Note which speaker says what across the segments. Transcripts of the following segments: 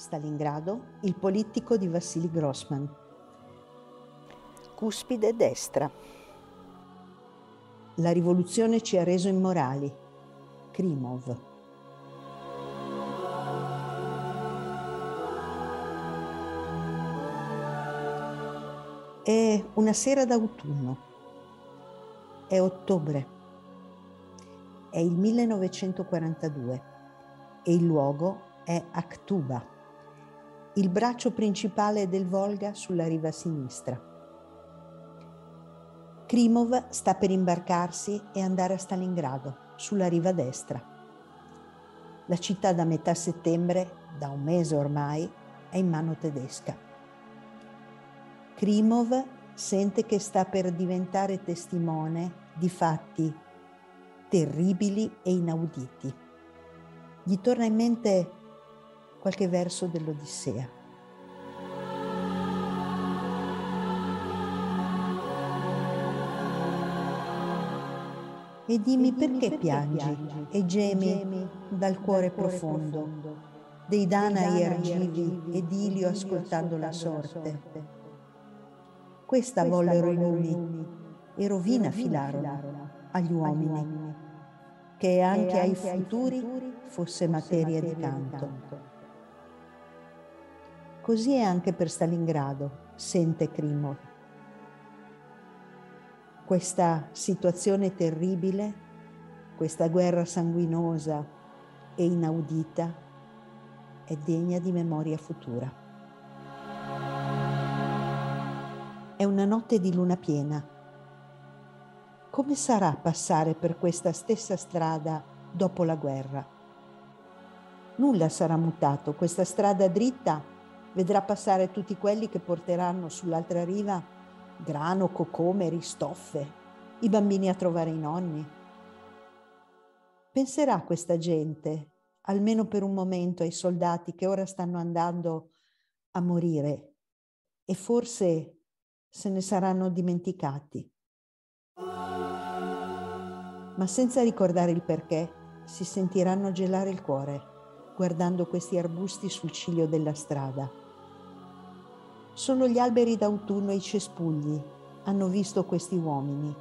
Speaker 1: Stalingrado, il politico di Vassili Grossman.
Speaker 2: Cuspide destra.
Speaker 1: La rivoluzione ci ha reso immorali. Krimov. È una sera d'autunno. È ottobre. È il 1942 e il luogo è Aktuba il braccio principale del Volga sulla riva sinistra. Krimov sta per imbarcarsi e andare a Stalingrado, sulla riva destra. La città da metà settembre, da un mese ormai, è in mano tedesca. Krimov sente che sta per diventare testimone di fatti terribili e inauditi. Gli torna in mente qualche verso dell'Odissea. E dimmi perché piangi e gemi dal cuore profondo dei Danai ergivi ed Ilio ascoltando la sorte. Questa vollero i lumi e rovina filarono agli uomini, che anche ai futuri fosse materia di canto. Così è anche per Stalingrado, sente Krimov. Questa situazione terribile, questa guerra sanguinosa e inaudita è degna di memoria futura. È una notte di luna piena. Come sarà passare per questa stessa strada dopo la guerra? Nulla sarà mutato, questa strada dritta vedrà passare tutti quelli che porteranno sull'altra riva grano, cocomeri, stoffe, i bambini a trovare i nonni. Penserà questa gente, almeno per un momento, ai soldati che ora stanno andando a morire e forse se ne saranno dimenticati. Ma senza ricordare il perché, si sentiranno gelare il cuore guardando questi arbusti sul ciglio della strada. Solo gli alberi d'autunno e i cespugli hanno visto questi uomini,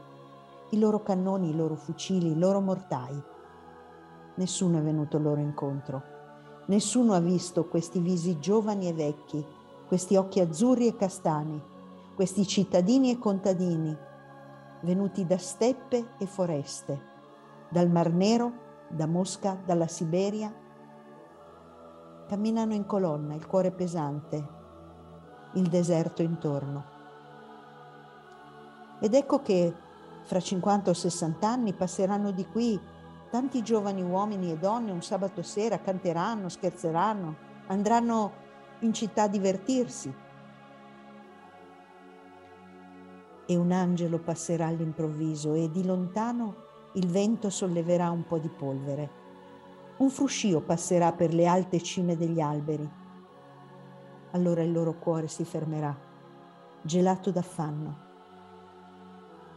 Speaker 1: i loro cannoni, i loro fucili, i loro mortai. Nessuno è venuto loro incontro. Nessuno ha visto questi visi giovani e vecchi, questi occhi azzurri e castani, questi cittadini e contadini, venuti da steppe e foreste, dal Mar Nero, da Mosca, dalla Siberia. Camminano in colonna, il cuore pesante, il deserto intorno. Ed ecco che fra 50 o 60 anni passeranno di qui tanti giovani uomini e donne un sabato sera, canteranno, scherzeranno, andranno in città a divertirsi. E un angelo passerà all'improvviso e di lontano il vento solleverà un po' di polvere. Un fruscio passerà per le alte cime degli alberi allora il loro cuore si fermerà, gelato d'affanno.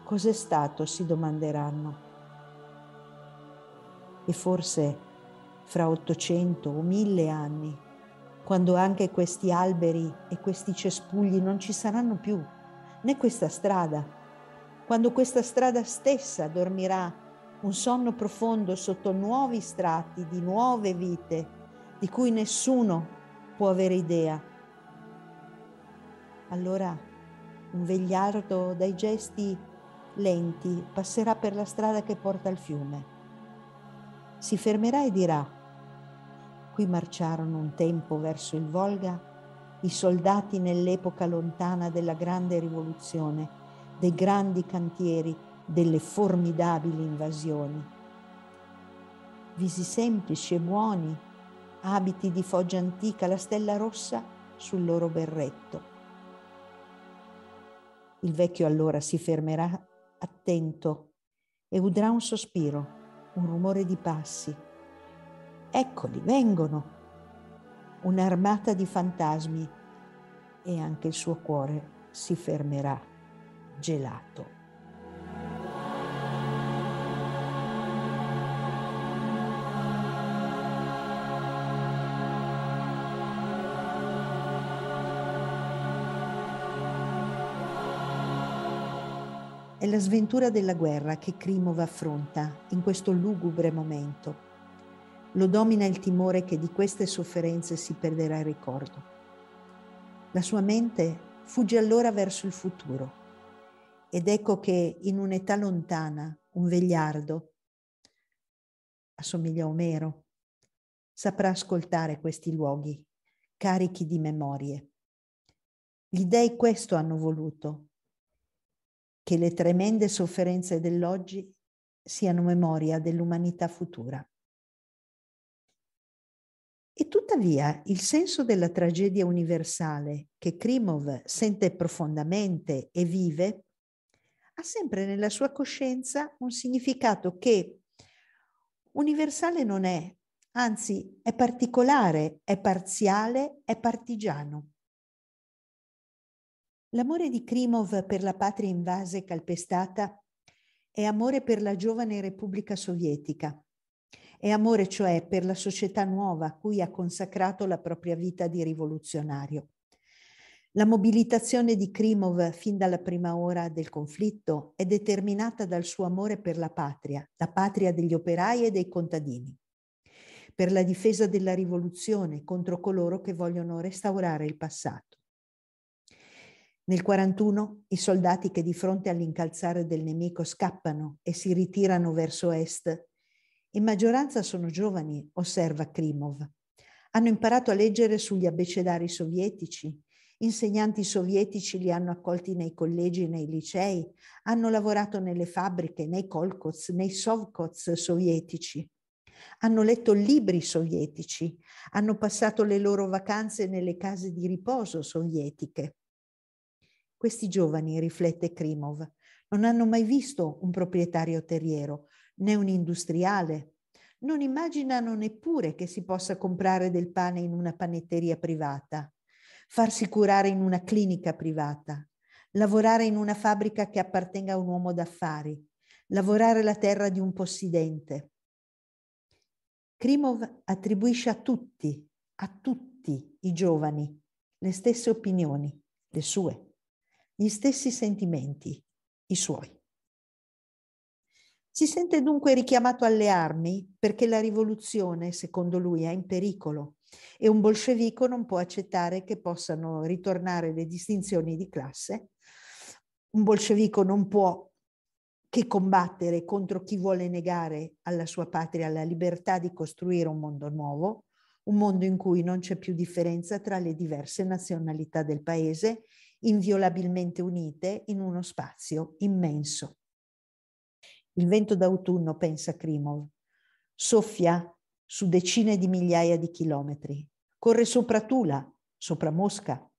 Speaker 1: Cos'è stato? si domanderanno. E forse fra 800 o 1000 anni, quando anche questi alberi e questi cespugli non ci saranno più, né questa strada, quando questa strada stessa dormirà un sonno profondo sotto nuovi strati di nuove vite di cui nessuno può avere idea allora un vegliardo dai gesti lenti passerà per la strada che porta al fiume. Si fermerà e dirà, qui marciarono un tempo verso il Volga i soldati nell'epoca lontana della grande rivoluzione, dei grandi cantieri, delle formidabili invasioni. Visi semplici e buoni, abiti di foggia antica, la stella rossa sul loro berretto il vecchio allora si fermerà attento e udrà un sospiro, un rumore di passi. Eccoli, vengono! Un'armata di fantasmi e anche il suo cuore si fermerà gelato. La sventura della guerra che Krimov affronta in questo lugubre momento. Lo domina il timore che di queste sofferenze si perderà il ricordo. La sua mente fugge allora verso il futuro ed ecco che in un'età lontana un vegliardo, assomiglia a Omero, saprà ascoltare questi luoghi carichi di memorie. Gli dei questo hanno voluto, che le tremende sofferenze dell'oggi siano memoria dell'umanità futura. E tuttavia il senso della tragedia universale che Krimov sente profondamente e vive ha sempre nella sua coscienza un significato che universale non è, anzi è particolare, è parziale, è partigiano. L'amore di Krimov per la patria invasa e calpestata è amore per la giovane Repubblica Sovietica. È amore cioè per la società nuova a cui ha consacrato la propria vita di rivoluzionario. La mobilitazione di Krimov fin dalla prima ora del conflitto è determinata dal suo amore per la patria, la patria degli operai e dei contadini, per la difesa della rivoluzione contro coloro che vogliono restaurare il passato. Nel 41 i soldati che di fronte all'incalzare del nemico scappano e si ritirano verso est, in maggioranza sono giovani, osserva Krimov. Hanno imparato a leggere sugli abbecedari sovietici, insegnanti sovietici li hanno accolti nei collegi e nei licei, hanno lavorato nelle fabbriche, nei kolkoz, nei sovkoz sovietici. Hanno letto libri sovietici, hanno passato le loro vacanze nelle case di riposo sovietiche. Questi giovani, riflette Krimov, non hanno mai visto un proprietario terriero, né un industriale. Non immaginano neppure che si possa comprare del pane in una panetteria privata, farsi curare in una clinica privata, lavorare in una fabbrica che appartenga a un uomo d'affari, lavorare la terra di un possidente. Krimov attribuisce a tutti, a tutti i giovani, le stesse opinioni, le sue gli stessi sentimenti, i suoi. Si sente dunque richiamato alle armi perché la rivoluzione, secondo lui, è in pericolo e un bolscevico non può accettare che possano ritornare le distinzioni di classe. Un bolscevico non può che combattere contro chi vuole negare alla sua patria la libertà di costruire un mondo nuovo, un mondo in cui non c'è più differenza tra le diverse nazionalità del paese inviolabilmente unite in uno spazio immenso. Il vento d'autunno, pensa Krimov, soffia su decine di migliaia di chilometri, corre sopra Tula, sopra Mosca,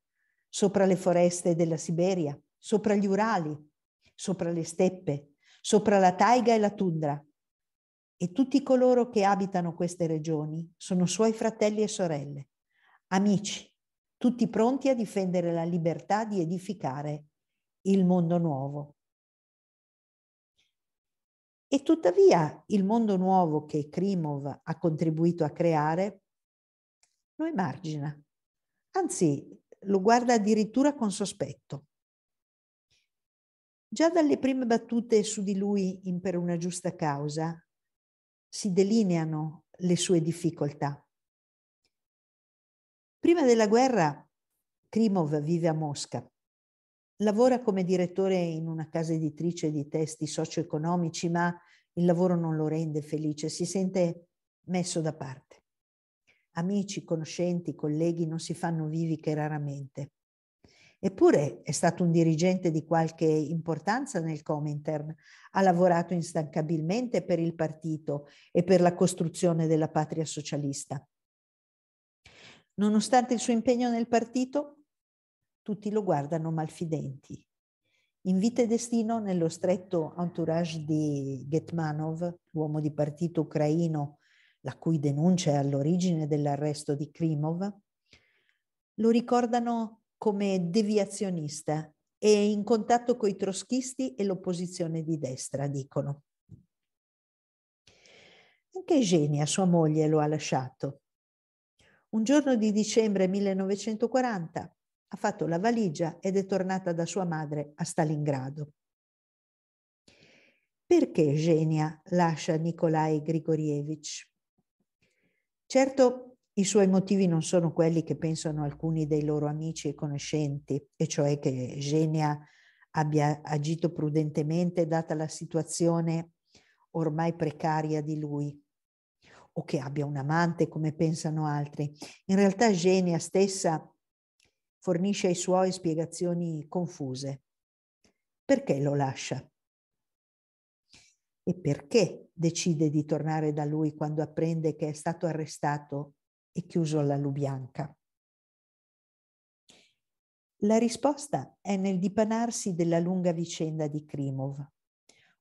Speaker 1: sopra le foreste della Siberia, sopra gli Urali, sopra le steppe, sopra la taiga e la tundra. E tutti coloro che abitano queste regioni sono suoi fratelli e sorelle, amici, tutti pronti a difendere la libertà di edificare il mondo nuovo. E tuttavia il mondo nuovo che Krimov ha contribuito a creare lo emargina, anzi lo guarda addirittura con sospetto. Già dalle prime battute su di lui in Per una giusta causa si delineano le sue difficoltà. Prima della guerra Krimov vive a Mosca. Lavora come direttore in una casa editrice di testi socio-economici, ma il lavoro non lo rende felice, si sente messo da parte. Amici, conoscenti, colleghi non si fanno vivi che raramente. Eppure è stato un dirigente di qualche importanza nel Comintern, ha lavorato instancabilmente per il partito e per la costruzione della patria socialista. Nonostante il suo impegno nel partito, tutti lo guardano malfidenti. In vita e destino, nello stretto entourage di Getmanov, l'uomo di partito ucraino, la cui denuncia è all'origine dell'arresto di Krimov, lo ricordano come deviazionista e in contatto con i troschisti e l'opposizione di destra, dicono. Anche Eugenia, sua moglie, lo ha lasciato un giorno di dicembre 1940 ha fatto la valigia ed è tornata da sua madre a Stalingrado. Perché Genia lascia Nikolai Grigorievich? Certo, i suoi motivi non sono quelli che pensano alcuni dei loro amici e conoscenti, e cioè che Genia abbia agito prudentemente data la situazione ormai precaria di lui o che abbia un amante come pensano altri. In realtà Genia stessa fornisce ai suoi spiegazioni confuse. Perché lo lascia? E perché decide di tornare da lui quando apprende che è stato arrestato e chiuso alla Lubianca? La risposta è nel dipanarsi della lunga vicenda di Krimov.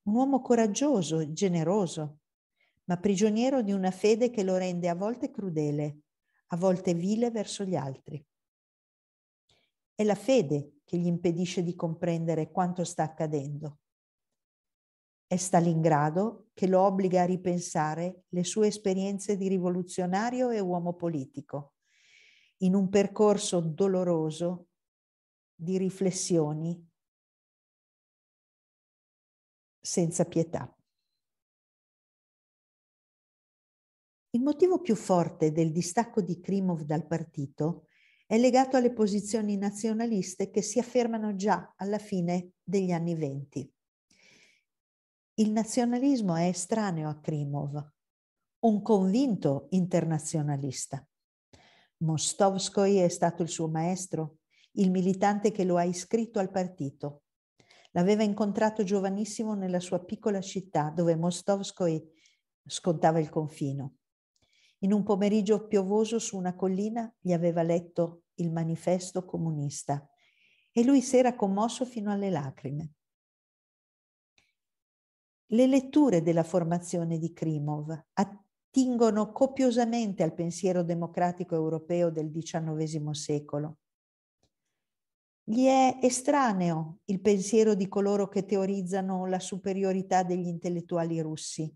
Speaker 1: Un uomo coraggioso generoso, ma prigioniero di una fede che lo rende a volte crudele, a volte vile verso gli altri. È la fede che gli impedisce di comprendere quanto sta accadendo. È Stalingrado che lo obbliga a ripensare le sue esperienze di rivoluzionario e uomo politico, in un percorso doloroso di riflessioni senza pietà. Il motivo più forte del distacco di Krimov dal partito è legato alle posizioni nazionaliste che si affermano già alla fine degli anni venti. Il nazionalismo è estraneo a Krimov, un convinto internazionalista. Mostovskoi è stato il suo maestro il militante che lo ha iscritto al partito. L'aveva incontrato giovanissimo nella sua piccola città dove Mostovskoi scontava il confino. In un pomeriggio piovoso su una collina gli aveva letto il manifesto comunista e lui si era commosso fino alle lacrime. Le letture della formazione di Krimov attingono copiosamente al pensiero democratico europeo del XIX secolo gli è estraneo il pensiero di coloro che teorizzano la superiorità degli intellettuali russi.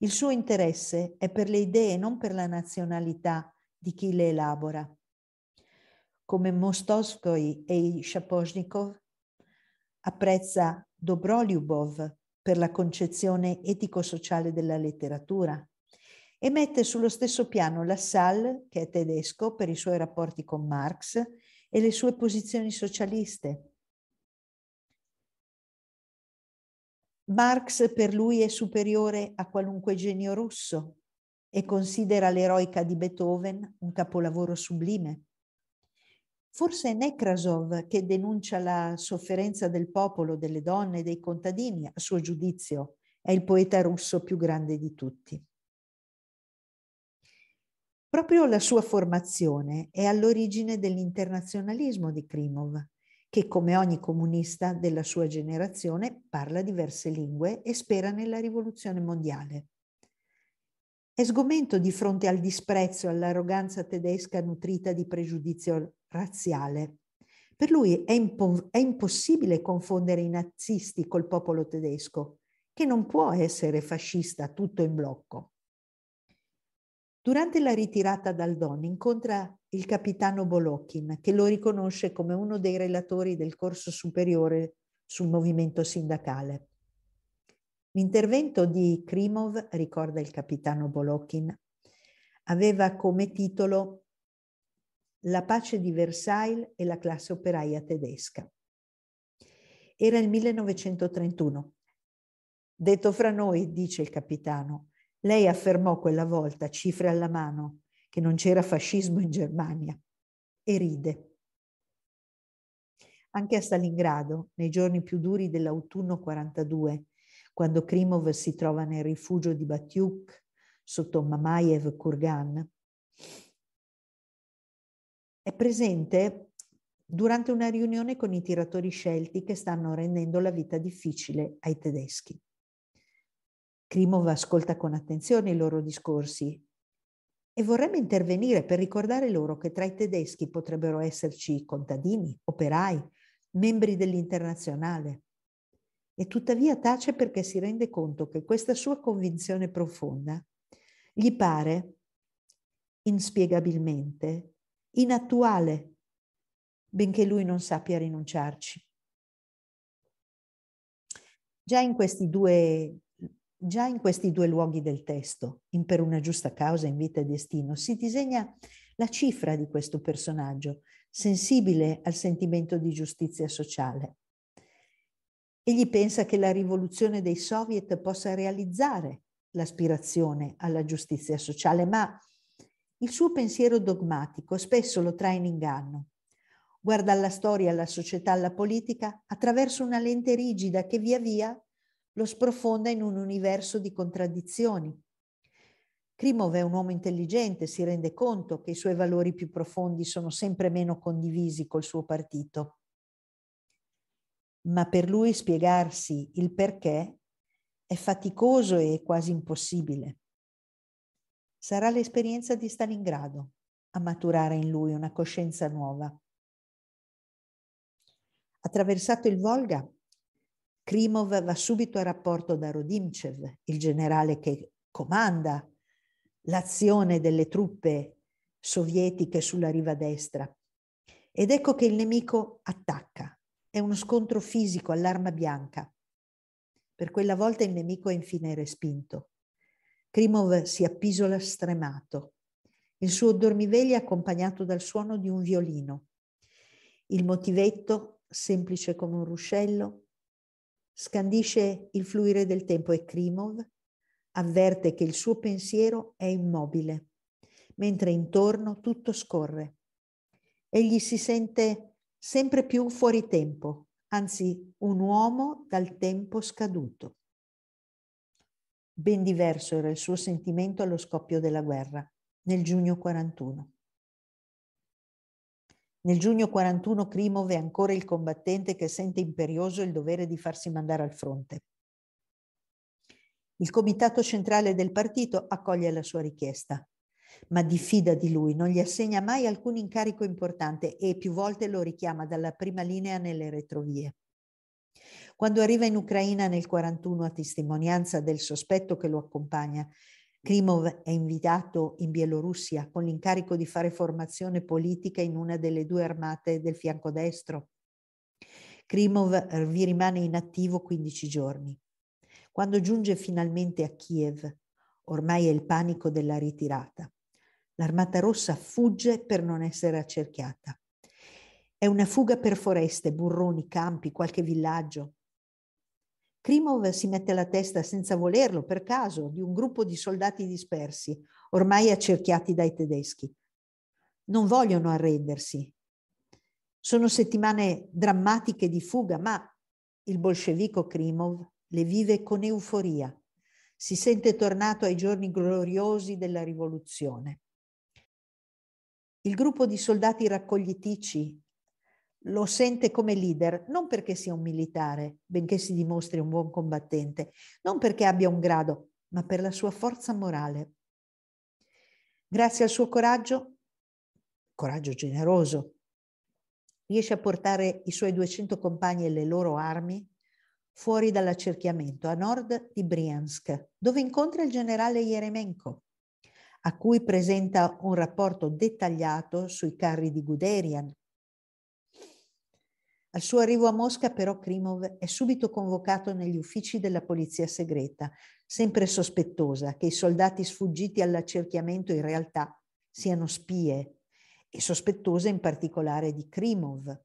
Speaker 1: Il suo interesse è per le idee, non per la nazionalità di chi le elabora. Come Mostovskoi e Shaposhnikov, apprezza Dobrolyubov per la concezione etico-sociale della letteratura e mette sullo stesso piano Lassalle, che è tedesco, per i suoi rapporti con Marx, e le sue posizioni socialiste. Marx per lui è superiore a qualunque genio russo e considera l'eroica di Beethoven un capolavoro sublime. Forse è Nekrasov che denuncia la sofferenza del popolo, delle donne, dei contadini, a suo giudizio è il poeta russo più grande di tutti. Proprio la sua formazione è all'origine dell'internazionalismo di Krimov, che come ogni comunista della sua generazione parla diverse lingue e spera nella rivoluzione mondiale. È sgomento di fronte al disprezzo e all'arroganza tedesca nutrita di pregiudizio razziale. Per lui è, impo- è impossibile confondere i nazisti col popolo tedesco, che non può essere fascista tutto in blocco. Durante la ritirata dal Don incontra il capitano Bolokhin, che lo riconosce come uno dei relatori del corso superiore sul movimento sindacale. L'intervento di Krimov, ricorda il capitano Bolokhin, aveva come titolo La pace di Versailles e la classe operaia tedesca. Era il 1931. Detto fra noi, dice il capitano, lei affermò quella volta, cifre alla mano, che non c'era fascismo in Germania e ride. Anche a Stalingrado, nei giorni più duri dell'autunno 42, quando Krimov si trova nel rifugio di Batyuk sotto Mamayev Kurgan, è presente durante una riunione con i tiratori scelti che stanno rendendo la vita difficile ai tedeschi. Krimov ascolta con attenzione i loro discorsi e vorrebbe intervenire per ricordare loro che tra i tedeschi potrebbero esserci contadini, operai, membri dell'internazionale. E tuttavia tace perché si rende conto che questa sua convinzione profonda gli pare, inspiegabilmente, inattuale, benché lui non sappia rinunciarci. Già in questi due Già in questi due luoghi del testo, in Per una giusta causa, in Vita e Destino, si disegna la cifra di questo personaggio, sensibile al sentimento di giustizia sociale. Egli pensa che la rivoluzione dei soviet possa realizzare l'aspirazione alla giustizia sociale, ma il suo pensiero dogmatico spesso lo trae in inganno. Guarda alla storia, alla società, alla politica attraverso una lente rigida che via via lo sprofonda in un universo di contraddizioni. Krimov è un uomo intelligente, si rende conto che i suoi valori più profondi sono sempre meno condivisi col suo partito. Ma per lui spiegarsi il perché è faticoso e quasi impossibile. Sarà l'esperienza di Stalingrado a maturare in lui una coscienza nuova. Attraversato il Volga, Krimov va subito a rapporto da Rodimchev, il generale che comanda l'azione delle truppe sovietiche sulla riva destra. Ed ecco che il nemico attacca. È uno scontro fisico all'arma bianca. Per quella volta il nemico è infine respinto. Krimov si appisola stremato. Il suo dormiveglia è accompagnato dal suono di un violino. Il motivetto, semplice come un ruscello, scandisce il fluire del tempo e Krimov avverte che il suo pensiero è immobile, mentre intorno tutto scorre. Egli si sente sempre più fuori tempo, anzi un uomo dal tempo scaduto. Ben diverso era il suo sentimento allo scoppio della guerra, nel giugno 41. Nel giugno 41 Krimov è ancora il combattente che sente imperioso il dovere di farsi mandare al fronte. Il comitato centrale del partito accoglie la sua richiesta, ma diffida di lui, non gli assegna mai alcun incarico importante e più volte lo richiama dalla prima linea nelle retrovie. Quando arriva in Ucraina nel 41 a testimonianza del sospetto che lo accompagna, Krimov è invitato in Bielorussia con l'incarico di fare formazione politica in una delle due armate del fianco destro. Krimov vi rimane inattivo 15 giorni. Quando giunge finalmente a Kiev, ormai è il panico della ritirata. L'armata rossa fugge per non essere accerchiata. È una fuga per foreste, burroni, campi, qualche villaggio. Krimov si mette alla testa senza volerlo, per caso, di un gruppo di soldati dispersi, ormai accerchiati dai tedeschi. Non vogliono arrendersi. Sono settimane drammatiche di fuga, ma il bolscevico Krimov le vive con euforia. Si sente tornato ai giorni gloriosi della rivoluzione. Il gruppo di soldati raccoglitici lo sente come leader non perché sia un militare, benché si dimostri un buon combattente, non perché abbia un grado, ma per la sua forza morale. Grazie al suo coraggio, coraggio generoso, riesce a portare i suoi 200 compagni e le loro armi fuori dall'accerchiamento a nord di Briansk, dove incontra il generale Yeremenko, a cui presenta un rapporto dettagliato sui carri di Guderian, al suo arrivo a Mosca però Krimov è subito convocato negli uffici della polizia segreta, sempre sospettosa che i soldati sfuggiti all'accerchiamento in realtà siano spie e sospettosa in particolare di Krimov.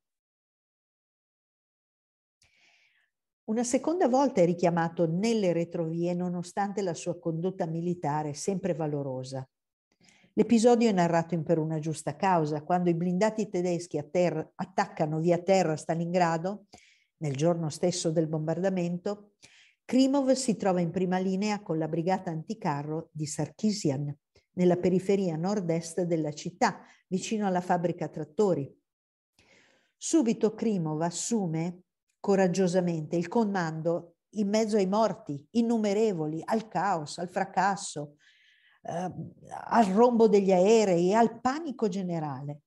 Speaker 1: Una seconda volta è richiamato nelle retrovie nonostante la sua condotta militare sempre valorosa. L'episodio è narrato in Per una giusta causa, quando i blindati tedeschi terra, attaccano via terra Stalingrado, nel giorno stesso del bombardamento, Krimov si trova in prima linea con la brigata anticarro di Sarkisian, nella periferia nord-est della città, vicino alla fabbrica trattori. Subito Krimov assume coraggiosamente il comando in mezzo ai morti, innumerevoli, al caos, al fracasso, al rombo degli aerei, al panico generale.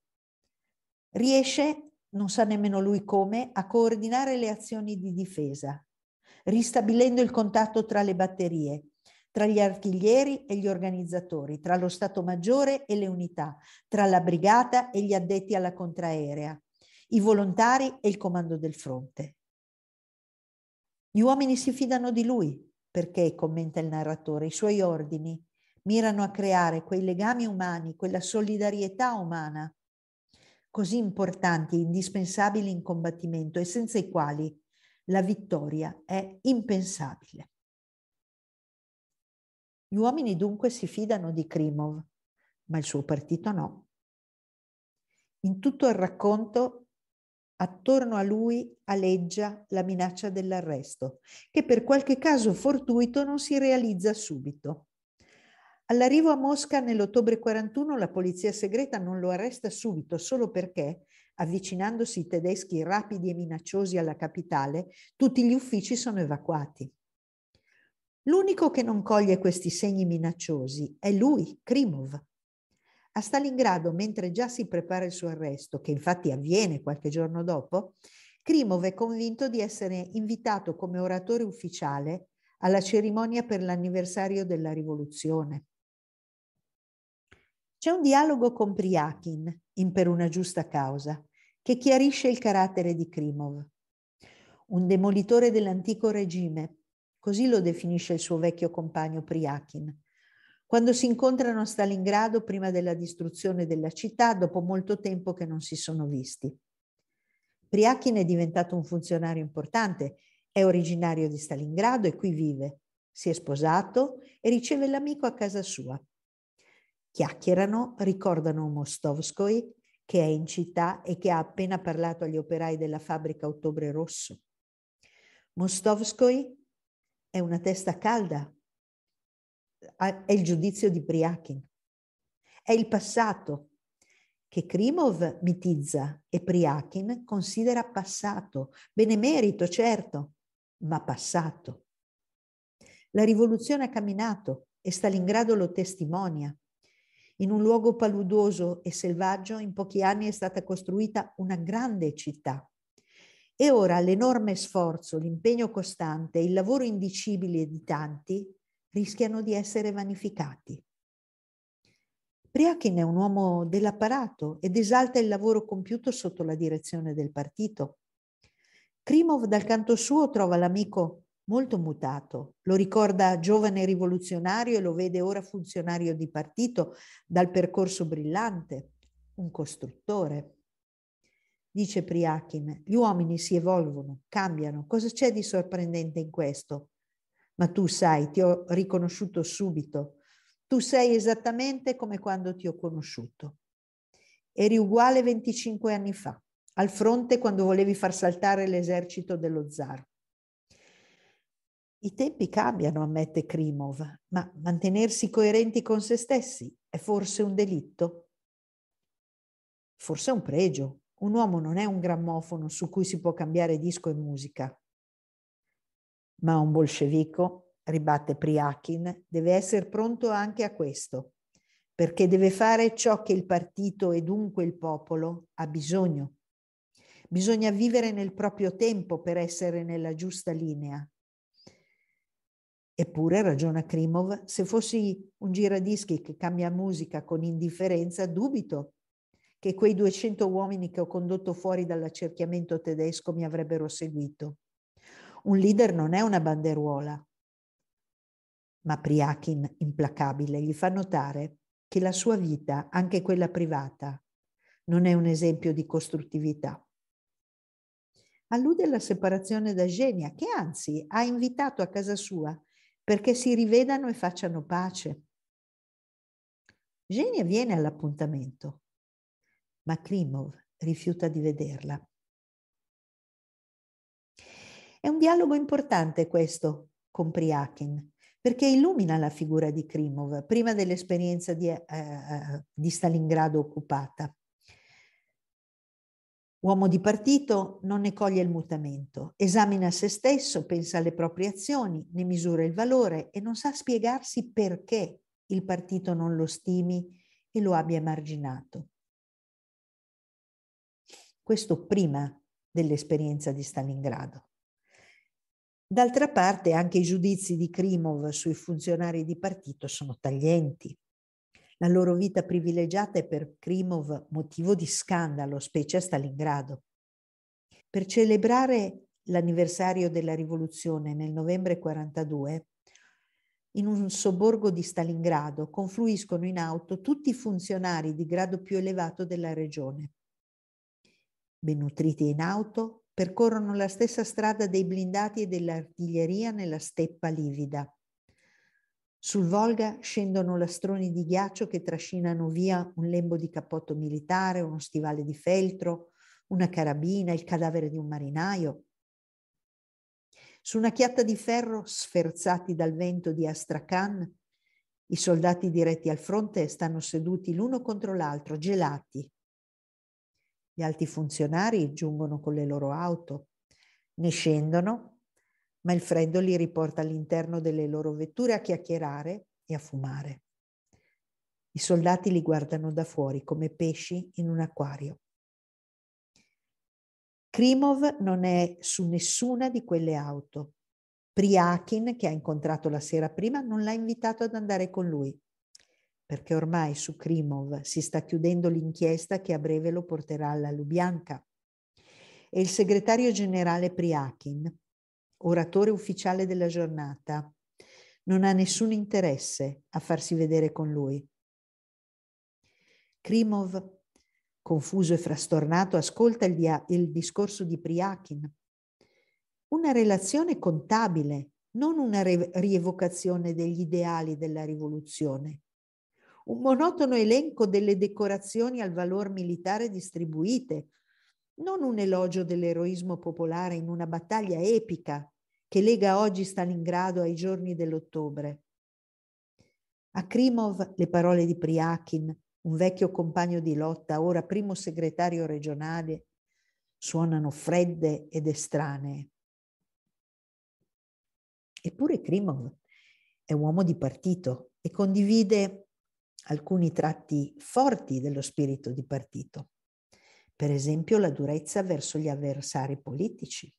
Speaker 1: Riesce, non sa nemmeno lui come, a coordinare le azioni di difesa, ristabilendo il contatto tra le batterie, tra gli artiglieri e gli organizzatori, tra lo Stato Maggiore e le unità, tra la brigata e gli addetti alla contraerea, i volontari e il comando del fronte. Gli uomini si fidano di lui perché, commenta il narratore, i suoi ordini mirano a creare quei legami umani, quella solidarietà umana così importanti e indispensabili in combattimento e senza i quali la vittoria è impensabile. Gli uomini dunque si fidano di Krimov, ma il suo partito no. In tutto il racconto, attorno a lui aleggia la minaccia dell'arresto, che per qualche caso fortuito non si realizza subito. All'arrivo a Mosca nell'ottobre 41 la polizia segreta non lo arresta subito solo perché, avvicinandosi i tedeschi rapidi e minacciosi alla capitale, tutti gli uffici sono evacuati. L'unico che non coglie questi segni minacciosi è lui, Krimov. A Stalingrado, mentre già si prepara il suo arresto, che infatti avviene qualche giorno dopo, Krimov è convinto di essere invitato come oratore ufficiale alla cerimonia per l'anniversario della rivoluzione. C'è un dialogo con Priakin in Per una giusta causa che chiarisce il carattere di Krimov. Un demolitore dell'antico regime, così lo definisce il suo vecchio compagno Priakin. Quando si incontrano a Stalingrado prima della distruzione della città, dopo molto tempo che non si sono visti. Priakin è diventato un funzionario importante, è originario di Stalingrado e qui vive. Si è sposato e riceve l'amico a casa sua chiacchierano, ricordano Mostovskoi che è in città e che ha appena parlato agli operai della fabbrica Ottobre Rosso. Mostovskoi è una testa calda, è il giudizio di Priakin. È il passato che Krimov mitizza e Priakin considera passato, benemerito certo, ma passato. La rivoluzione ha camminato e Stalingrado lo testimonia. In un luogo paludoso e selvaggio in pochi anni è stata costruita una grande città. E ora l'enorme sforzo, l'impegno costante, il lavoro indicibile di tanti rischiano di essere vanificati. Priakin è un uomo dell'apparato ed esalta il lavoro compiuto sotto la direzione del partito. Krimov dal canto suo trova l'amico molto mutato. Lo ricorda giovane rivoluzionario e lo vede ora funzionario di partito dal percorso brillante, un costruttore. Dice Priakin, gli uomini si evolvono, cambiano, cosa c'è di sorprendente in questo? Ma tu sai, ti ho riconosciuto subito, tu sei esattamente come quando ti ho conosciuto. Eri uguale 25 anni fa, al fronte quando volevi far saltare l'esercito dello zar. I tempi cambiano, ammette Krimov, ma mantenersi coerenti con se stessi è forse un delitto? Forse è un pregio. Un uomo non è un grammofono su cui si può cambiare disco e musica. Ma un bolscevico, ribatte Priakin, deve essere pronto anche a questo, perché deve fare ciò che il partito e dunque il popolo ha bisogno. Bisogna vivere nel proprio tempo per essere nella giusta linea Eppure, ragiona Krimov, se fossi un giradischi che cambia musica con indifferenza, dubito che quei 200 uomini che ho condotto fuori dall'accerchiamento tedesco mi avrebbero seguito. Un leader non è una banderuola. Ma Priakin, implacabile, gli fa notare che la sua vita, anche quella privata, non è un esempio di costruttività. Allude alla separazione da Genia, che anzi ha invitato a casa sua perché si rivedano e facciano pace. Genia viene all'appuntamento, ma Klimov rifiuta di vederla. È un dialogo importante questo con Priakin, perché illumina la figura di Krimov prima dell'esperienza di, eh, eh di Stalingrado occupata. Uomo di partito non ne coglie il mutamento, esamina se stesso, pensa alle proprie azioni, ne misura il valore e non sa spiegarsi perché il partito non lo stimi e lo abbia emarginato. Questo prima dell'esperienza di Stalingrado. D'altra parte anche i giudizi di Krimov sui funzionari di partito sono taglienti. La loro vita privilegiata è per Krimov motivo di scandalo, specie a Stalingrado. Per celebrare l'anniversario della rivoluzione nel novembre 42, in un sobborgo di Stalingrado confluiscono in auto tutti i funzionari di grado più elevato della regione. Ben nutriti in auto, percorrono la stessa strada dei blindati e dell'artiglieria nella steppa livida. Sul Volga scendono lastroni di ghiaccio che trascinano via un lembo di cappotto militare, uno stivale di feltro, una carabina, il cadavere di un marinaio. Su una chiatta di ferro, sferzati dal vento di Astrakhan, i soldati diretti al fronte stanno seduti l'uno contro l'altro, gelati. Gli alti funzionari giungono con le loro auto, ne scendono, ma il freddo li riporta all'interno delle loro vetture a chiacchierare e a fumare. I soldati li guardano da fuori come pesci in un acquario. Krimov non è su nessuna di quelle auto. Priakin, che ha incontrato la sera prima, non l'ha invitato ad andare con lui, perché ormai su Krimov si sta chiudendo l'inchiesta che a breve lo porterà alla Lubianka. E il segretario generale Priakin, oratore ufficiale della giornata, non ha nessun interesse a farsi vedere con lui. Krimov Confuso e frastornato, ascolta il, dia- il discorso di Priakin. Una relazione contabile, non una re- rievocazione degli ideali della rivoluzione. Un monotono elenco delle decorazioni al valor militare distribuite, non un elogio dell'eroismo popolare in una battaglia epica che lega oggi Stalingrado ai giorni dell'ottobre. A Krimov le parole di Priakin un vecchio compagno di lotta, ora primo segretario regionale, suonano fredde ed estranee. Eppure Krimov è uomo di partito e condivide alcuni tratti forti dello spirito di partito, per esempio la durezza verso gli avversari politici.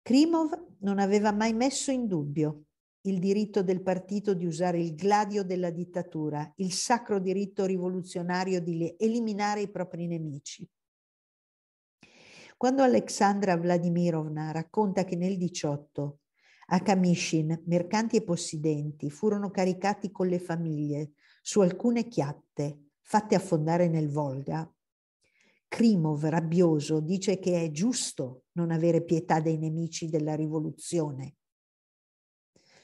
Speaker 1: Krimov non aveva mai messo in dubbio il diritto del partito di usare il gladio della dittatura, il sacro diritto rivoluzionario di eliminare i propri nemici. Quando Alexandra Vladimirovna racconta che nel 18 a Kamishin mercanti e possidenti furono caricati con le famiglie su alcune chiatte fatte affondare nel Volga, Krimov, rabbioso, dice che è giusto non avere pietà dei nemici della rivoluzione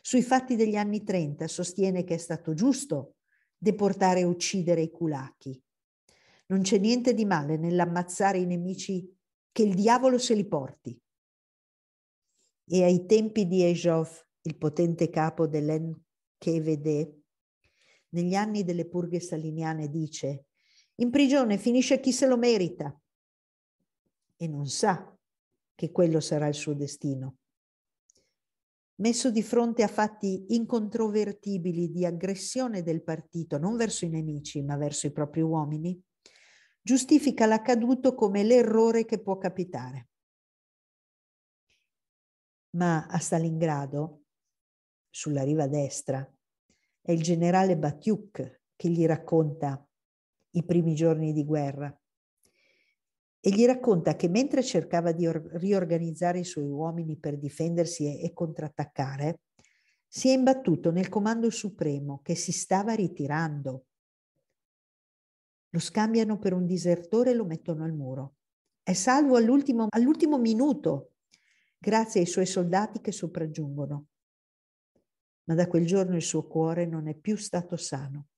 Speaker 1: sui fatti degli anni 30 sostiene che è stato giusto deportare e uccidere i kulaki. Non c'è niente di male nell'ammazzare i nemici che il diavolo se li porti. E ai tempi di Ejov, il potente capo dell'NKVD, negli anni delle purghe saliniane dice in prigione finisce chi se lo merita e non sa che quello sarà il suo destino messo di fronte a fatti incontrovertibili di aggressione del partito, non verso i nemici, ma verso i propri uomini, giustifica l'accaduto come l'errore che può capitare. Ma a Stalingrado, sulla riva destra, è il generale Batiuk che gli racconta i primi giorni di guerra e gli racconta che mentre cercava di or- riorganizzare i suoi uomini per difendersi e, e contrattaccare, si è imbattuto nel comando supremo che si stava ritirando. Lo scambiano per un disertore e lo mettono al muro. È salvo all'ultimo, all'ultimo minuto, grazie ai suoi soldati che sopraggiungono. Ma da quel giorno il suo cuore non è più stato sano.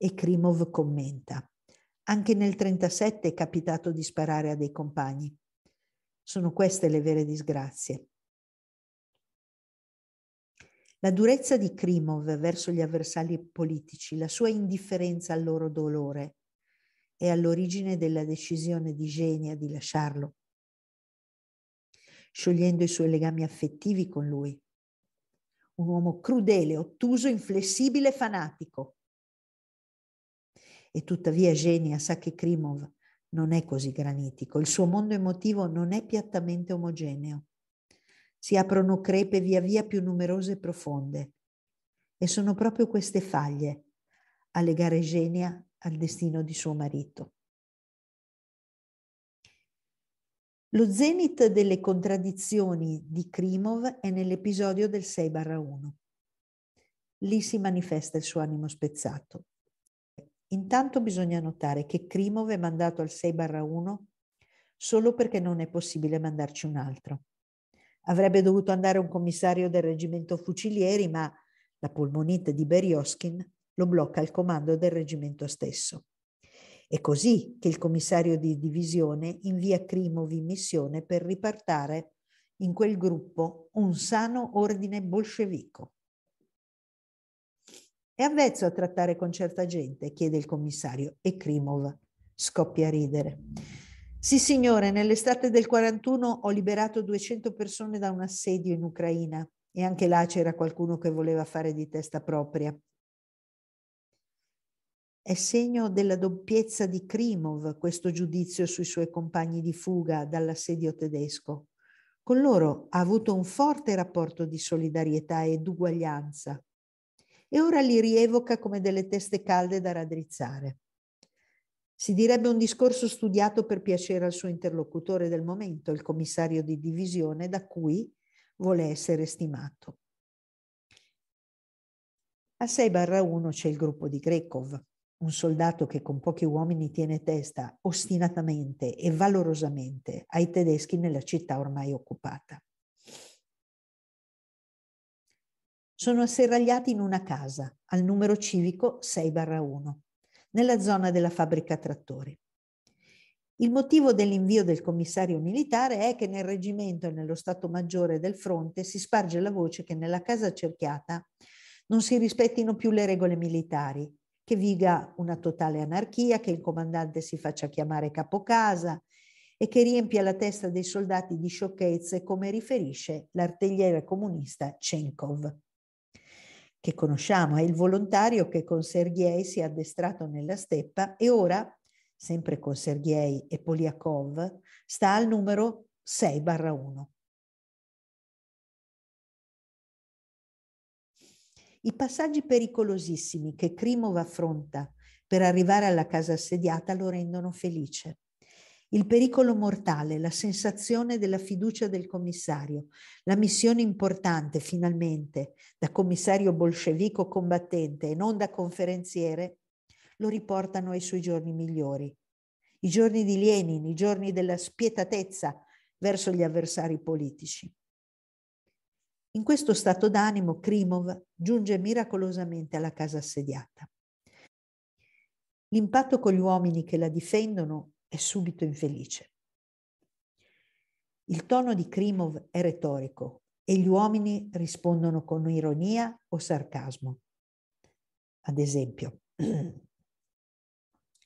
Speaker 1: E Krimov commenta. Anche nel 37 è capitato di sparare a dei compagni. Sono queste le vere disgrazie. La durezza di Krimov verso gli avversari politici, la sua indifferenza al loro dolore, è all'origine della decisione di Genia di lasciarlo, sciogliendo i suoi legami affettivi con lui. Un uomo crudele, ottuso, inflessibile, fanatico. E tuttavia Genia sa che Krimov non è così granitico, il suo mondo emotivo non è piattamente omogeneo. Si aprono crepe via via più numerose e profonde. E sono proprio queste faglie a legare Genia al destino di suo marito. Lo zenith delle contraddizioni di Krimov è nell'episodio del 6-1. Lì si manifesta il suo animo spezzato. Intanto bisogna notare che Krimov è mandato al 6-1 solo perché non è possibile mandarci un altro. Avrebbe dovuto andare un commissario del reggimento fucilieri, ma la polmonite di Berioskin lo blocca il comando del reggimento stesso. È così che il commissario di divisione invia Krimov in missione per ripartare in quel gruppo un sano ordine bolscevico. È avvezzo a trattare con certa gente, chiede il commissario, e Krimov scoppia a ridere. Sì, signore, nell'estate del 41 ho liberato 200 persone da un assedio in Ucraina e anche là c'era qualcuno che voleva fare di testa propria è segno della doppiezza di Krimov questo giudizio sui suoi compagni di fuga dall'assedio tedesco. Con loro ha avuto un forte rapporto di solidarietà ed uguaglianza e ora li rievoca come delle teste calde da raddrizzare. Si direbbe un discorso studiato per piacere al suo interlocutore del momento, il commissario di divisione, da cui vuole essere stimato. A 6-1 c'è il gruppo di Grekov, un soldato che con pochi uomini tiene testa ostinatamente e valorosamente ai tedeschi nella città ormai occupata. Sono asserragliati in una casa al numero civico 6-1, nella zona della fabbrica trattori. Il motivo dell'invio del commissario militare è che nel reggimento e nello Stato Maggiore del fronte si sparge la voce che nella casa cerchiata non si rispettino più le regole militari che viga una totale anarchia, che il comandante si faccia chiamare capocasa e che riempia la testa dei soldati di sciocchezze, come riferisce l'artigliere comunista Chenkov, che conosciamo, è il volontario che con Sergei si è addestrato nella steppa e ora, sempre con Sergei e Poliakov, sta al numero 6-1. I passaggi pericolosissimi che Krimov affronta per arrivare alla casa assediata lo rendono felice. Il pericolo mortale, la sensazione della fiducia del commissario, la missione importante finalmente da commissario bolscevico combattente e non da conferenziere, lo riportano ai suoi giorni migliori. I giorni di Lenin, i giorni della spietatezza verso gli avversari politici. In questo stato d'animo Krimov giunge miracolosamente alla casa assediata. L'impatto con gli uomini che la difendono è subito infelice. Il tono di Krimov è retorico e gli uomini rispondono con ironia o sarcasmo. Ad esempio, il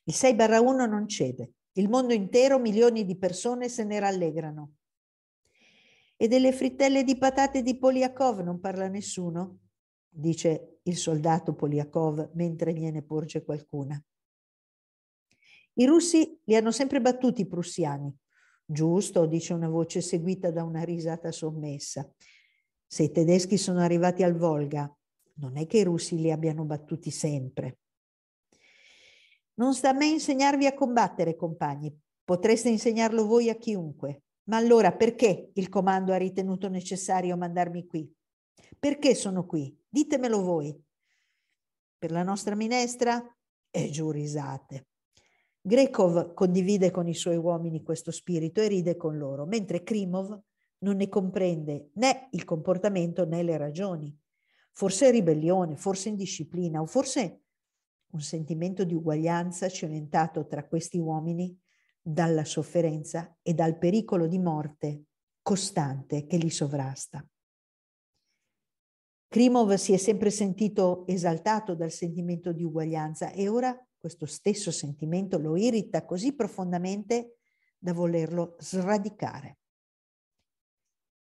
Speaker 1: 6-1 non cede. Il mondo intero, milioni di persone se ne rallegrano. E delle frittelle di patate di Poliakov non parla nessuno? dice il soldato Poliakov mentre gliene porge qualcuna. I russi li hanno sempre battuti i prussiani. Giusto, dice una voce seguita da una risata sommessa. Se i tedeschi sono arrivati al Volga, non è che i russi li abbiano battuti sempre. Non sta a me insegnarvi a combattere, compagni. Potreste insegnarlo voi a chiunque. Ma allora perché il comando ha ritenuto necessario mandarmi qui? Perché sono qui? Ditemelo voi. Per la nostra minestra? E giù risate. Grekov condivide con i suoi uomini questo spirito e ride con loro, mentre Krimov non ne comprende né il comportamento né le ragioni. Forse ribellione, forse indisciplina o forse un sentimento di uguaglianza cementato tra questi uomini dalla sofferenza e dal pericolo di morte costante che li sovrasta. Krimov si è sempre sentito esaltato dal sentimento di uguaglianza e ora questo stesso sentimento lo irrita così profondamente da volerlo sradicare.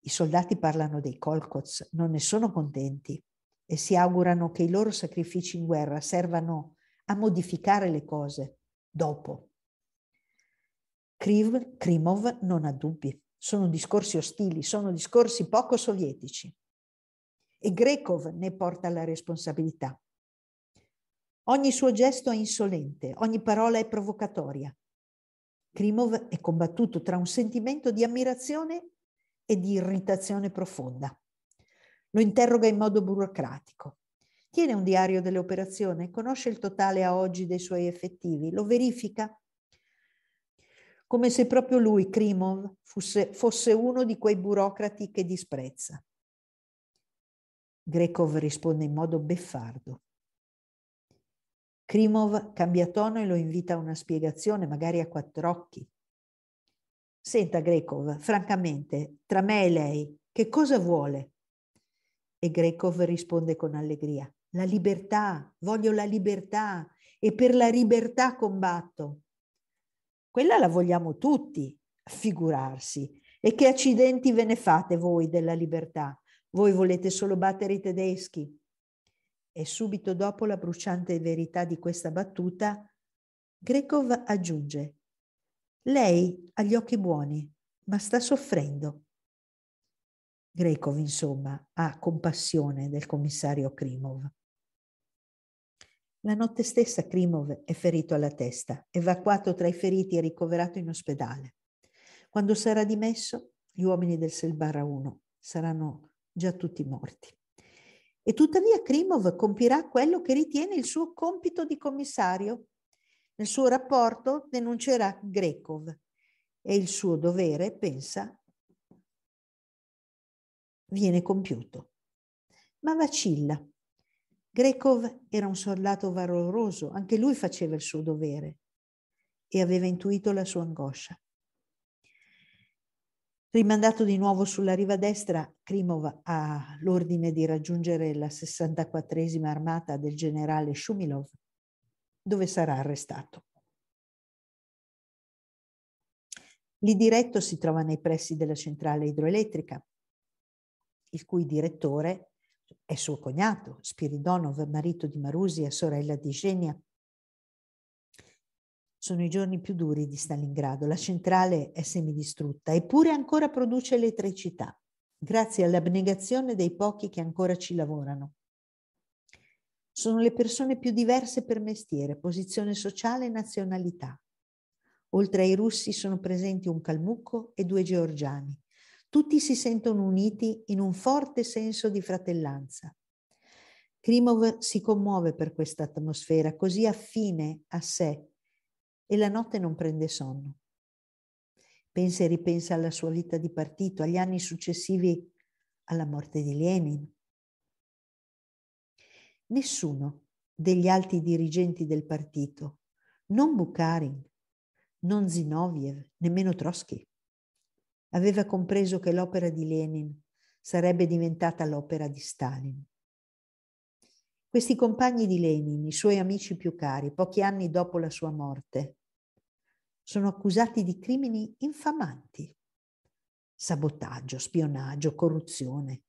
Speaker 1: I soldati parlano dei Kolkots, non ne sono contenti e si augurano che i loro sacrifici in guerra servano a modificare le cose dopo Kriv, Krimov non ha dubbi, sono discorsi ostili, sono discorsi poco sovietici. E Grekov ne porta la responsabilità. Ogni suo gesto è insolente, ogni parola è provocatoria. Krimov è combattuto tra un sentimento di ammirazione e di irritazione profonda. Lo interroga in modo burocratico. Tiene un diario delle operazioni, conosce il totale a oggi dei suoi effettivi, lo verifica come se proprio lui, Krimov, fosse, fosse uno di quei burocrati che disprezza. Grekov risponde in modo beffardo. Krimov cambia tono e lo invita a una spiegazione, magari a quattro occhi. Senta, Grekov, francamente, tra me e lei, che cosa vuole? E Grekov risponde con allegria. La libertà, voglio la libertà e per la libertà combatto. Quella la vogliamo tutti, figurarsi. E che accidenti ve ne fate voi della libertà? Voi volete solo battere i tedeschi? E subito dopo la bruciante verità di questa battuta, Grekov aggiunge, lei ha gli occhi buoni, ma sta soffrendo. Grekov, insomma, ha compassione del commissario Krimov. La notte stessa Krimov è ferito alla testa, evacuato tra i feriti e ricoverato in ospedale. Quando sarà dimesso, gli uomini del Selbarra 1 saranno già tutti morti. E tuttavia Krimov compirà quello che ritiene il suo compito di commissario. Nel suo rapporto denuncerà Grekov e il suo dovere, pensa, viene compiuto. Ma vacilla. Grekov era un soldato valoroso, anche lui faceva il suo dovere e aveva intuito la sua angoscia. Rimandato di nuovo sulla riva destra, Krimov ha l'ordine di raggiungere la 64esima armata del generale Shumilov, dove sarà arrestato. Lì diretto si trova nei pressi della centrale idroelettrica, il cui direttore è suo cognato, Spiridonov, marito di Marusia, sorella di Genia, sono i giorni più duri di Stalingrado. La centrale è semidistrutta, eppure ancora produce elettricità, grazie all'abnegazione dei pochi che ancora ci lavorano. Sono le persone più diverse per mestiere, posizione sociale e nazionalità. Oltre ai russi sono presenti un calmucco e due georgiani. Tutti si sentono uniti in un forte senso di fratellanza. Krimov si commuove per questa atmosfera così affine a sé e la notte non prende sonno. Pensa e ripensa alla sua vita di partito, agli anni successivi alla morte di Lenin. Nessuno degli alti dirigenti del partito, non Bukharin, non Zinoviev, nemmeno Trotsky, aveva compreso che l'opera di Lenin sarebbe diventata l'opera di Stalin. Questi compagni di Lenin, i suoi amici più cari, pochi anni dopo la sua morte, sono accusati di crimini infamanti. Sabotaggio, spionaggio, corruzione.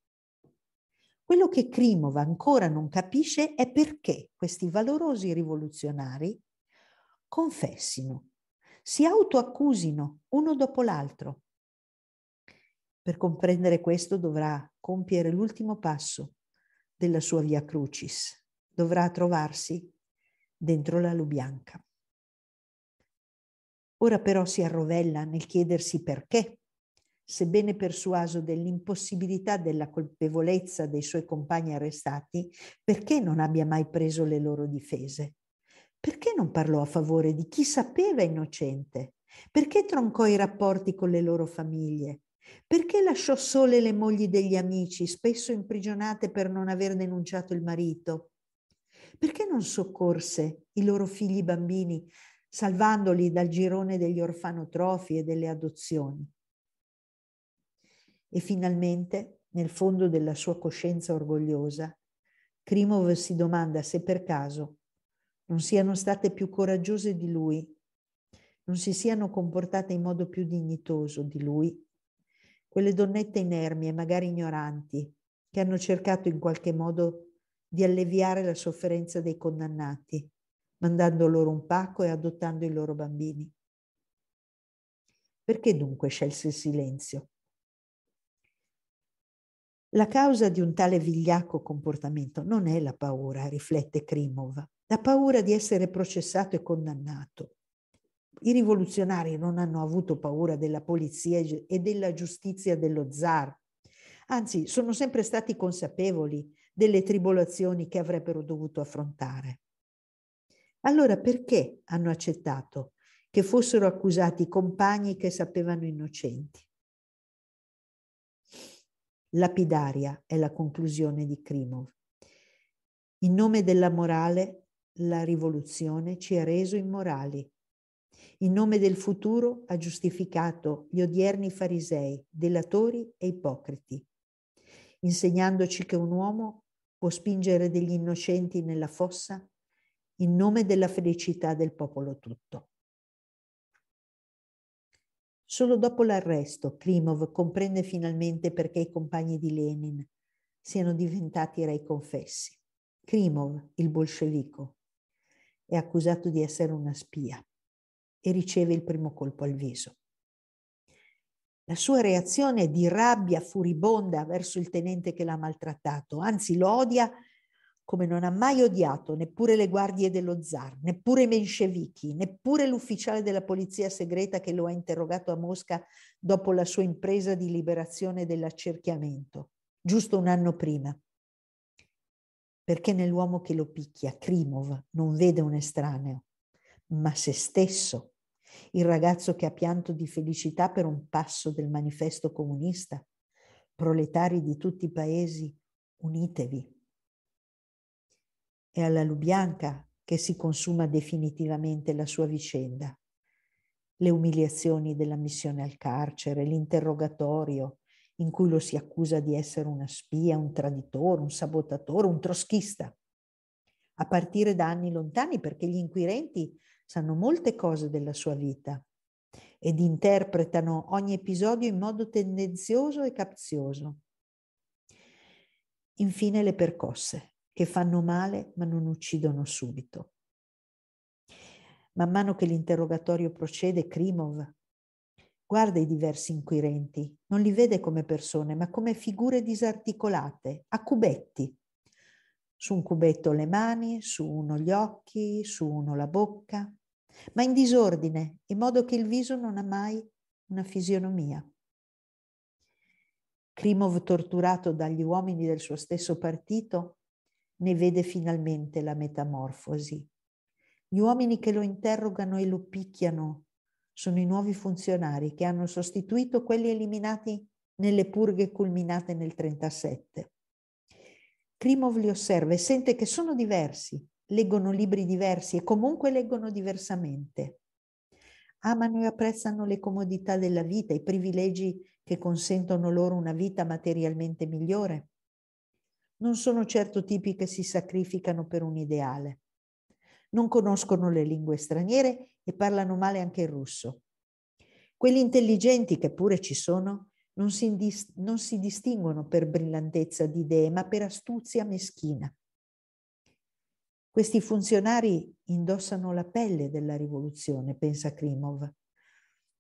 Speaker 1: Quello che Krimov ancora non capisce è perché questi valorosi rivoluzionari confessino, si autoaccusino uno dopo l'altro. Per comprendere questo dovrà compiere l'ultimo passo della sua via crucis, dovrà trovarsi dentro la Lubianca. Ora però si arrovella nel chiedersi perché, sebbene persuaso dell'impossibilità della colpevolezza dei suoi compagni arrestati, perché non abbia mai preso le loro difese? Perché non parlò a favore di chi sapeva innocente? Perché troncò i rapporti con le loro famiglie? Perché lasciò sole le mogli degli amici, spesso imprigionate per non aver denunciato il marito? Perché non soccorse i loro figli bambini salvandoli dal girone degli orfanotrofi e delle adozioni. E finalmente, nel fondo della sua coscienza orgogliosa, Krimov si domanda se per caso non siano state più coraggiose di lui, non si siano comportate in modo più dignitoso di lui, quelle donnette inermi e magari ignoranti che hanno cercato in qualche modo di alleviare la sofferenza dei condannati mandando loro un pacco e adottando i loro bambini. Perché dunque scelse il silenzio? La causa di un tale vigliacco comportamento non è la paura, riflette Krimov, la paura di essere processato e condannato. I rivoluzionari non hanno avuto paura della polizia e della giustizia dello zar. Anzi, sono sempre stati consapevoli delle tribolazioni che avrebbero dovuto affrontare. Allora perché hanno accettato che fossero accusati compagni che sapevano innocenti? Lapidaria è la conclusione di Krimov. In nome della morale, la rivoluzione ci ha reso immorali. In nome del futuro ha giustificato gli odierni farisei, delatori e ipocriti, insegnandoci che un uomo può spingere degli innocenti nella fossa in nome della felicità del popolo tutto. Solo dopo l'arresto Klimov comprende finalmente perché i compagni di Lenin siano diventati rei confessi. Krimov, il bolscevico, è accusato di essere una spia e riceve il primo colpo al viso. La sua reazione è di rabbia furibonda verso il tenente che l'ha maltrattato, anzi lo odia come non ha mai odiato neppure le guardie dello zar, neppure i menscevichi, neppure l'ufficiale della polizia segreta che lo ha interrogato a Mosca dopo la sua impresa di liberazione dell'accerchiamento, giusto un anno prima perché nell'uomo che lo picchia, Krimov, non vede un estraneo, ma se stesso, il ragazzo che ha pianto di felicità per un passo del manifesto comunista. Proletari di tutti i paesi, unitevi. È alla Lubianca che si consuma definitivamente la sua vicenda. Le umiliazioni della missione al carcere, l'interrogatorio, in cui lo si accusa di essere una spia, un traditore, un sabotatore, un troschista, a partire da anni lontani perché gli inquirenti sanno molte cose della sua vita ed interpretano ogni episodio in modo tendenzioso e capzioso. Infine le percosse, che fanno male ma non uccidono subito. Man mano che l'interrogatorio procede, Krimov Guarda i diversi inquirenti, non li vede come persone, ma come figure disarticolate, a cubetti. Su un cubetto le mani, su uno gli occhi, su uno la bocca, ma in disordine, in modo che il viso non ha mai una fisionomia. Krimov, torturato dagli uomini del suo stesso partito, ne vede finalmente la metamorfosi. Gli uomini che lo interrogano e lo picchiano sono i nuovi funzionari che hanno sostituito quelli eliminati nelle purghe culminate nel 1937. Krimov li osserva e sente che sono diversi, leggono libri diversi e comunque leggono diversamente. Amano e apprezzano le comodità della vita, i privilegi che consentono loro una vita materialmente migliore. Non sono certo tipi che si sacrificano per un ideale non conoscono le lingue straniere e parlano male anche il russo. Quelli intelligenti, che pure ci sono, non si, non si distinguono per brillantezza di idee, ma per astuzia meschina. Questi funzionari indossano la pelle della rivoluzione, pensa Krimov,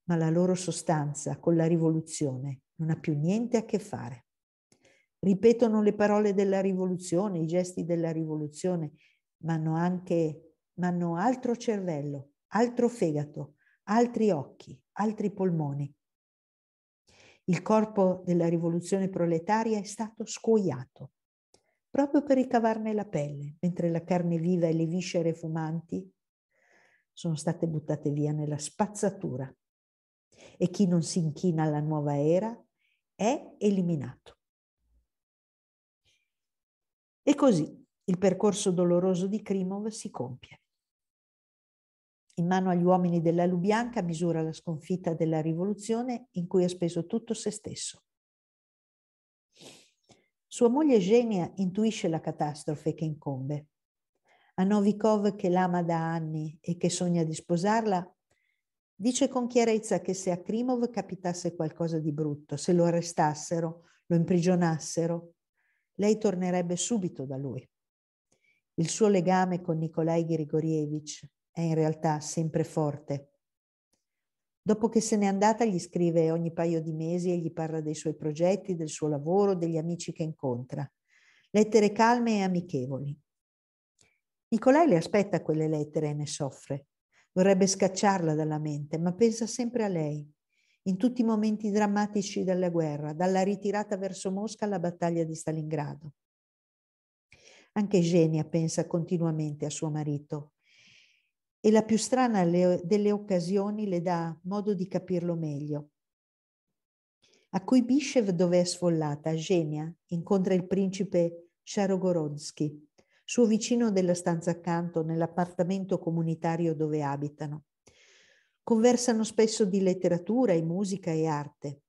Speaker 1: ma la loro sostanza con la rivoluzione non ha più niente a che fare. Ripetono le parole della rivoluzione, i gesti della rivoluzione, ma hanno anche ma hanno altro cervello, altro fegato, altri occhi, altri polmoni. Il corpo della rivoluzione proletaria è stato scuoiato, proprio per ricavarne la pelle, mentre la carne viva e le viscere fumanti sono state buttate via nella spazzatura. E chi non si inchina alla nuova era è eliminato. E così il percorso doloroso di Krimov si compie in mano agli uomini della Lubianca misura la sconfitta della rivoluzione in cui ha speso tutto se stesso. Sua moglie Genia intuisce la catastrofe che incombe. A Novikov, che l'ama da anni e che sogna di sposarla, dice con chiarezza che se a Krimov capitasse qualcosa di brutto, se lo arrestassero, lo imprigionassero, lei tornerebbe subito da lui. Il suo legame con Nikolai Grigorievich, è in realtà sempre forte. Dopo che se n'è andata gli scrive ogni paio di mesi e gli parla dei suoi progetti, del suo lavoro, degli amici che incontra. Lettere calme e amichevoli. Nicolai le aspetta quelle lettere e ne soffre. Vorrebbe scacciarla dalla mente, ma pensa sempre a lei, in tutti i momenti drammatici della guerra, dalla ritirata verso Mosca alla battaglia di Stalingrado. Anche Genia pensa continuamente a suo marito e la più strana delle occasioni le dà modo di capirlo meglio. A Kuibyshev, dove è sfollata, Genia incontra il principe Sharogorodsky, suo vicino della stanza accanto nell'appartamento comunitario dove abitano. Conversano spesso di letteratura e musica e arte.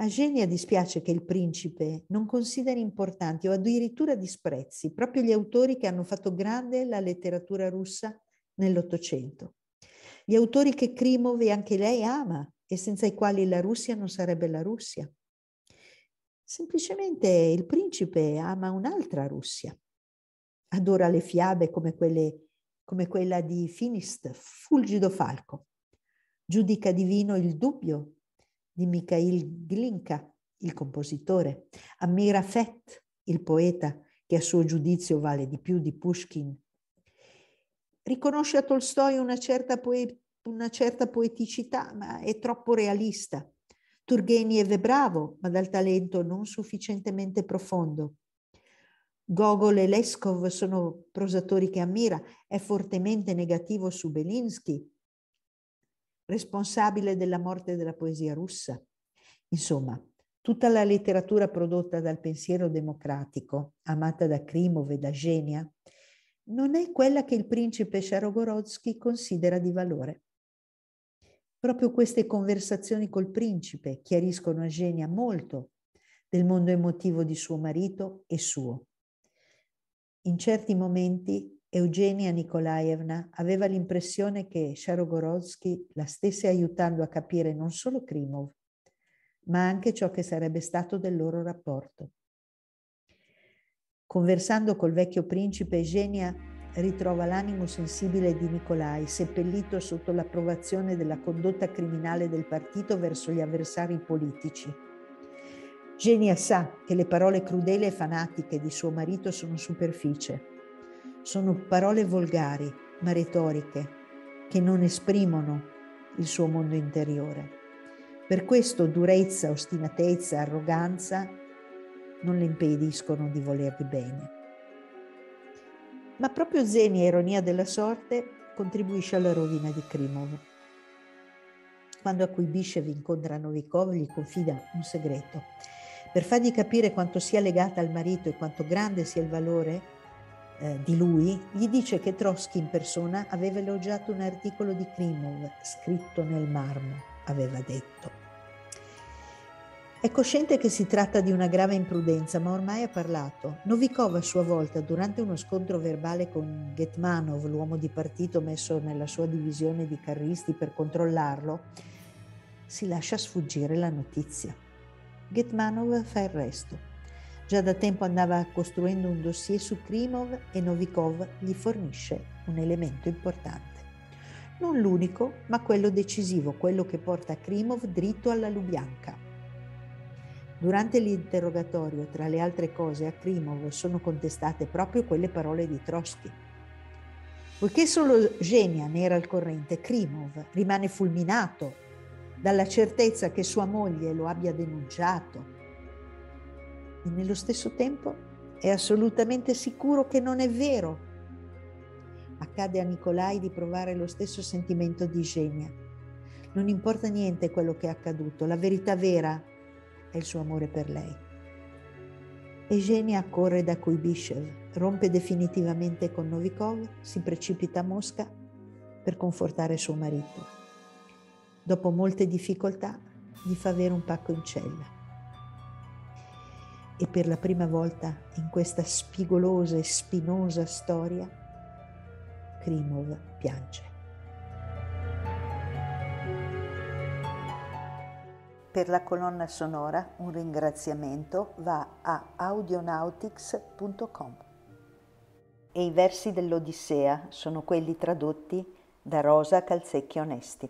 Speaker 1: A Genia dispiace che il principe non consideri importanti o addirittura disprezzi proprio gli autori che hanno fatto grande la letteratura russa nell'Ottocento. Gli autori che Krimov e anche lei ama e senza i quali la Russia non sarebbe la Russia. Semplicemente il principe ama un'altra Russia. Adora le fiabe come, quelle, come quella di Finist, Fulgido Falco. Giudica divino il dubbio di Mikhail Glinka, il compositore. Ammira Fett, il poeta, che a suo giudizio vale di più di Pushkin. Riconosce a Tolstoi una certa, poe- una certa poeticità, ma è troppo realista. Turgenev è bravo, ma dal talento non sufficientemente profondo. Gogol e Leskov sono prosatori che ammira, è fortemente negativo su Belinsky, responsabile della morte della poesia russa. Insomma, tutta la letteratura prodotta dal pensiero democratico, amata da Krimov e da Genia, non è quella che il principe Sharogorodsky considera di valore. Proprio queste conversazioni col principe chiariscono a Genia molto del mondo emotivo di suo marito e suo. In certi momenti Eugenia Nikolaevna aveva l'impressione che Sharogorodsky la stesse aiutando a capire non solo Krimov, ma anche ciò che sarebbe stato del loro rapporto. Conversando col vecchio principe, Eugenia ritrova l'animo sensibile di Nicolai, seppellito sotto l'approvazione della condotta criminale del partito verso gli avversari politici Genia sa che le parole crudeli e fanatiche di suo marito sono superficie. Sono parole volgari, ma retoriche, che non esprimono il suo mondo interiore. Per questo durezza, ostinatezza, arroganza non le impediscono di volergli bene. Ma proprio Zeni ironia della sorte contribuisce alla rovina di Krimov. Quando a cui Bishev incontra Novikov gli confida un segreto per fargli capire quanto sia legata al marito e quanto grande sia il valore eh, di lui, gli dice che Trotsky in persona aveva elogiato un articolo di Krimov scritto nel marmo, aveva detto. È cosciente che si tratta di una grave imprudenza, ma ormai ha parlato. Novikov a sua volta, durante uno scontro verbale con Getmanov, l'uomo di partito messo nella sua divisione di carristi per controllarlo, si lascia sfuggire la notizia. Getmanov fa il resto. Già da tempo andava costruendo un dossier su Krimov e Novikov gli fornisce un elemento importante. Non l'unico, ma quello decisivo, quello che porta Krimov dritto alla Lubianka. Durante l'interrogatorio, tra le altre cose, a Krimov sono contestate proprio quelle parole di Trotsky. Poiché solo Genia ne era al corrente, Krimov rimane fulminato dalla certezza che sua moglie lo abbia denunciato e nello stesso tempo è assolutamente sicuro che non è vero. Accade a Nicolai di provare lo stesso sentimento di Genia. Non importa niente quello che è accaduto, la verità vera è il suo amore per lei. Eugenia corre da Kuibyshev, rompe definitivamente con Novikov, si precipita a Mosca per confortare suo marito dopo molte difficoltà, gli fa avere un pacco in cella. E per la prima volta in questa spigolosa e spinosa storia, Krimov piange. Per la colonna sonora un ringraziamento va a audionautics.com. E i versi dell'Odissea sono quelli tradotti da Rosa Calzecchi Onesti.